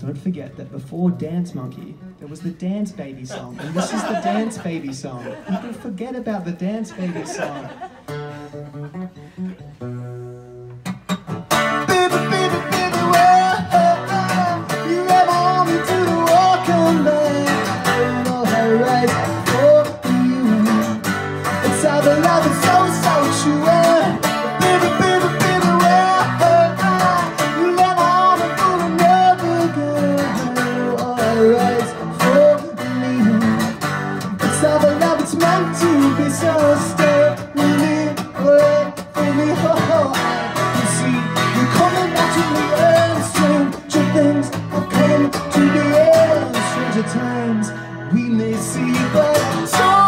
Don't forget that before Dance Monkey, there was the Dance Baby song, and this is the Dance Baby song. You can forget about the Dance Baby song. Baby, baby, baby, you ever to walk on. To the end, stranger times we may see, but so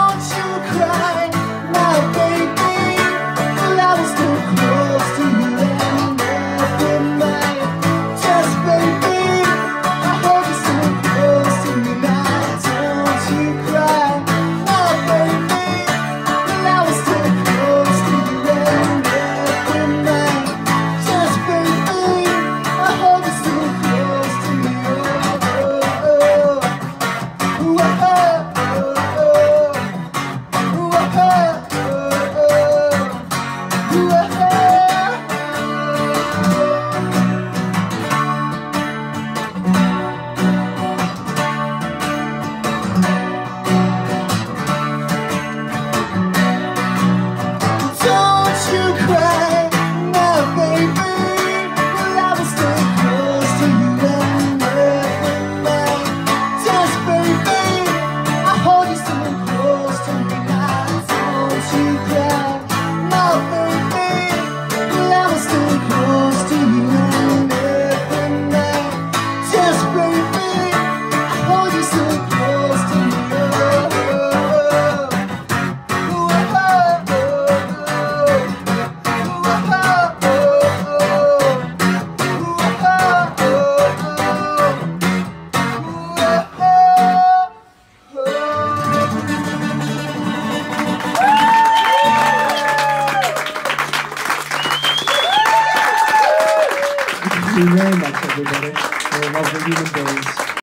Thank you very much, everybody, for lovely human beings.